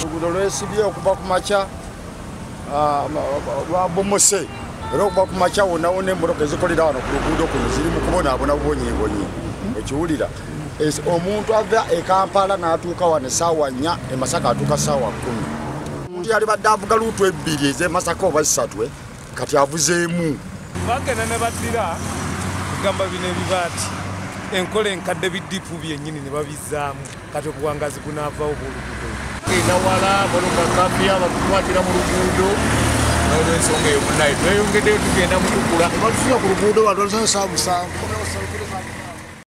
oluguudo lwesibye okuva ku makya ah, lwabomose era okuva ku makya wonna emmotoka ezikolera wano ku luguudo kuno ziri mu kubonaabona bubonyibonyi ekiwulira omuntu ava e kampala n'atuuka wano esaawa nnya e masaka atuuka saawa kumi omuntu yali badde avuga luutu ebbiri ez'emasaka oba zisatu eh, kati avuzeemu. Bagenda ne baddira kugamba bino ebibaati. Enkola enkadde biddipu byennyini ne babizaamu kati obuwangazi bunaavawo bwoluguudo genda wala balukakapya batukwatira mu luguudo. Nolwensonga eyo munaye tweyongeddeyo tugenda mutukula batufuya ku luguudo batwalisaamusanvu